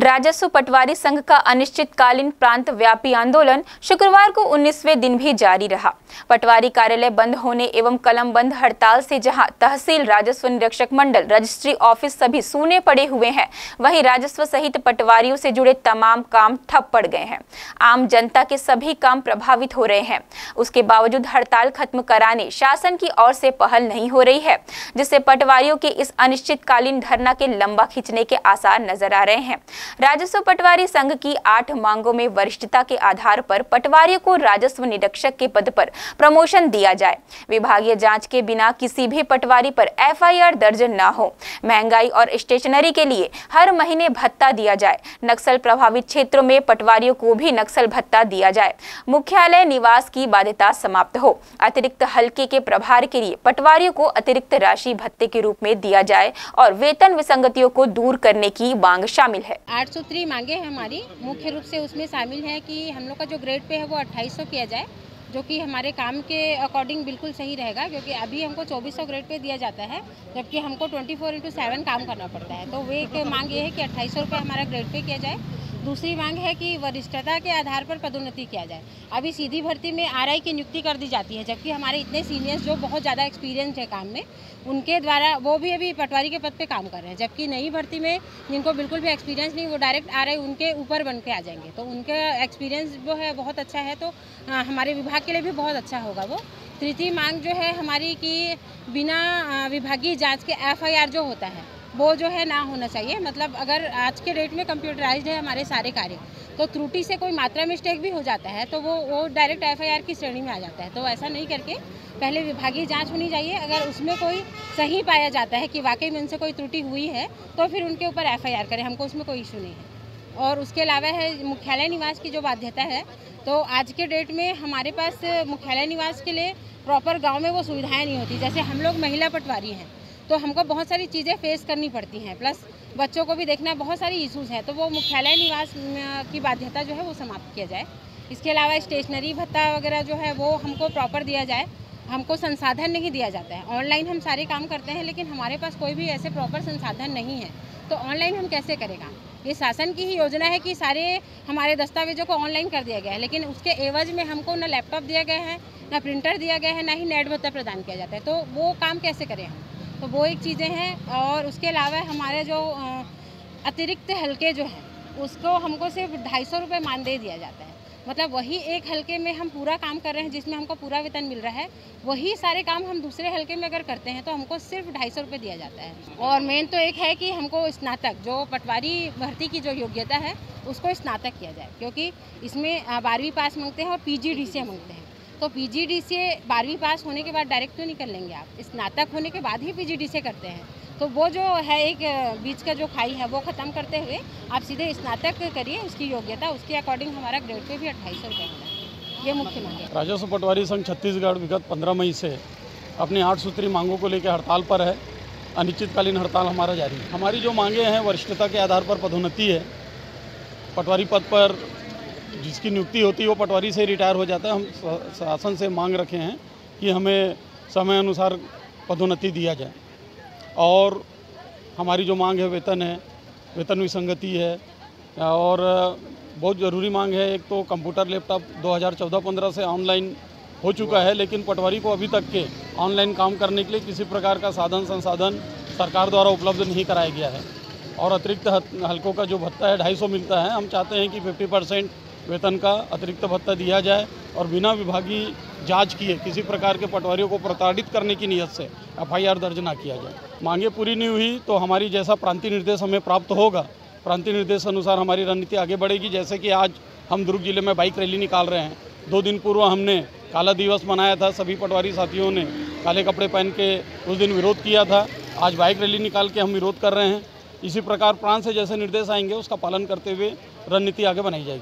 राजस्व पटवारी संघ का अनिश्चितकालीन प्रांत व्यापी आंदोलन शुक्रवार को 19वें दिन भी जारी रहा। पटवारी कार्यालय बंद होने एवं कलम बंद हड़ताल से जहाँ तहसील राजस्व निरीक्षक मंडल, रजिस्ट्री ऑफ़िस सभी सूने पड़े हुए हैं, वहीं राजस्व सहित पटवारियों से जुड़े तमाम काम ठप पड़ गए हैं। आम जनता के सभी काम प्रभावित हो रहे हैं। उसके बावजूद हड़ताल खत्म कराने शासन की ओर से पहल नहीं हो रही है, जिससे पटवारियों के इस अनिश्चितकालीन धरना के लंबा खींचने के आसार नज़र आ रहे हैं। राजस्व पटवारी संघ की आठ मांगों में वरिष्ठता के आधार पर पटवारियों को राजस्व निरीक्षक के पद पर प्रमोशन दिया जाए। विभागीय जाँच के बिना किसी भी पटवारी पर एफआईआर दर्ज न हो। महँगाई और स्टेशनरी के लिए हर महीने भत्ता दिया जाए। नक्सल प्रभावित क्षेत्रों में पटवारियों को भी नक्सल भत्ता दिया जाए। मुख्यालय निवास की बाध्यता समाप्त हो। अतिरिक्त हल्के के प्रभार के लिए पटवारियों को अतिरिक्त राशि भत्ते के रूप में दिया जाए और वेतन विसंगतियों को दूर करने की मांग शामिल है। आठ सूत्री मांगे हैं हमारी। मुख्य रूप से उसमें शामिल है कि हम लोग का जो ग्रेड पे है वो 2800 किया जाए, जो कि हमारे काम के अकॉर्डिंग बिल्कुल सही रहेगा, क्योंकि अभी हमको 2400 ग्रेड पे दिया जाता है, जबकि हमको 24 फोर इंटू सेवन काम करना पड़ता है। तो वे एक मांग ये है कि अट्ठाईस सौ हमारा ग्रेड पे किया जाए दूसरी मांग है कि वरिष्ठता के आधार पर पदोन्नति किया जाए। अभी सीधी भर्ती में आर की नियुक्ति कर दी जाती है, जबकि हमारे इतने सीनियर्स जो बहुत ज़्यादा एक्सपीरियंस है काम में, उनके द्वारा वो भी अभी पटवारी के पद पे काम कर रहे हैं, जबकि नई भर्ती में जिनको बिल्कुल भी एक्सपीरियंस नहीं, वो डायरेक्ट आ रहे उनके ऊपर बन के आ जाएँगे। तो उनका एक्सपीरियंस जो है बहुत अच्छा है तो हमारे विभाग के लिए भी बहुत अच्छा होगा वो। तृतीय मांग जो है हमारी कि बिना विभागीय जाँच के एफआईआर जो होता है वो जो है ना होना चाहिए। मतलब अगर आज के डेट में कंप्यूटराइज है हमारे सारे कार्य तो त्रुटि से कोई मात्रा मिस्टेक भी हो जाता है तो वो वो डायरेक्ट एफआईआर की श्रेणी में आ जाता है। तो ऐसा नहीं करके पहले विभागीय जाँच होनी चाहिए। अगर उसमें कोई सही पाया जाता है कि वाकई में उनसे कोई त्रुटि हुई है तो फिर उनके ऊपर एफआईआर करें। हमको उसमें कोई इशू नहीं है। और उसके अलावा है, मुख्यालय निवास की जो बाध्यता है तो आज के डेट में हमारे पास मुख्यालय निवास के लिए प्रॉपर गाँव में वो सुविधाएँ नहीं होती। जैसे हम लोग महिला पटवारी हैं तो हमको बहुत सारी चीज़ें फेस करनी पड़ती हैं। प्लस बच्चों को भी देखना बहुत सारी इशूज़ हैं। तो वो मुख्यालय निवास की बाध्यता जो है वो समाप्त किया जाए। इसके अलावा स्टेशनरी भत्ता वगैरह जो है वो हमको प्रॉपर दिया जाए। हमको संसाधन नहीं दिया जाता है। ऑनलाइन हम सारे काम करते हैं, लेकिन हमारे पास कोई भी ऐसे प्रॉपर संसाधन नहीं है। तो ऑनलाइन हम कैसे करेगा ये शासन की ही योजना है कि सारे हमारे दस्तावेजों को ऑनलाइन कर दिया गया है। लेकिन उसके एवज में हमको ना लैपटॉप दिया गया है, ना प्रिंटर दिया गया है, ना ही नेट भत्ता प्रदान किया जाता है। तो वो काम कैसे करें हम? तो वो एक चीज़ें हैं और उसके अलावा हमारे जो अतिरिक्त हल्के जो हैं, उसको हमको सिर्फ़ ढाई सौ रुपये मानदेय दिया जाता है। मतलब वही एक हल्के में हम पूरा काम कर रहे हैं, जिसमें हमको पूरा वेतन मिल रहा है, वही सारे काम हम दूसरे हल्के में अगर करते हैं तो हमको सिर्फ़ ढाई सौ रुपये दिया जाता है। और मेन तो एक है कि हमको स्नातक, जो पटवारी भर्ती की जो योग्यता है, उसको स्नातक किया जाए, क्योंकि इसमें बारहवीं पास मांगते हैं और पी जी मांगते हैं। तो पीजीडी से बारहवीं पास होने के बाद डायरेक्ट तो निकल लेंगे आप? स्नातक होने के बाद ही पीजीडी से करते हैं। तो वो जो है एक बीच का जो खाई है, वो ख़त्म करते हुए आप सीधे स्नातक करिए, उसकी योग्यता, उसके अकॉर्डिंग हमारा ग्रेड पे भी अट्ठाईस सौ रुपये होगा ये मुख्य मांग है। राजस्व पटवारी संघ छत्तीसगढ़ विगत पंद्रह मई से अपनी आठ सूत्री मांगों को लेकर हड़ताल पर है। अनिश्चितकालीन हड़ताल हमारा जारी है। हमारी जो मांगे हैं, वरिष्ठता के आधार पर पदोन्नति है। पटवारी पद पर जिसकी नियुक्ति होती है, वो पटवारी से रिटायर हो जाता है। हम शासन से मांग रखे हैं कि हमें समय अनुसार पदोन्नति दिया जाए। और हमारी जो मांग है, वेतन है, वेतन विसंगति है, और बहुत ज़रूरी मांग है। एक तो कंप्यूटर, लैपटॉप 2014-15 से ऑनलाइन हो चुका है, लेकिन पटवारी को अभी तक के ऑनलाइन काम करने के लिए किसी प्रकार का साधन, संसाधन सरकार द्वारा उपलब्ध नहीं कराया गया है। और अतिरिक्त हल्कों का जो भत्ता है, ढाई मिलता है। हम चाहते हैं कि 50 परसेंट वेतन का अतिरिक्त भत्ता दिया जाए और बिना विभागीय जाँच किए किसी प्रकार के पटवारियों को प्रताड़ित करने की नीयत से एफआईआर दर्ज ना किया जाए। मांगे पूरी नहीं हुई तो हमारी जैसा प्रांतीय निर्देश हमें प्राप्त होगा। प्रांतीय निर्देश अनुसार हमारी रणनीति आगे बढ़ेगी। जैसे कि आज हम दुर्ग ज़िले में बाइक रैली निकाल रहे हैं। दो दिन पूर्व हमने काला दिवस मनाया था। सभी पटवारी साथियों ने काले कपड़े पहन के उस दिन विरोध किया था। आज बाइक रैली निकाल के हम विरोध कर रहे हैं। इसी प्रकार प्रांत से जैसे निर्देश आएँगे, उसका पालन करते हुए रणनीति आगे बनाई जाएगी।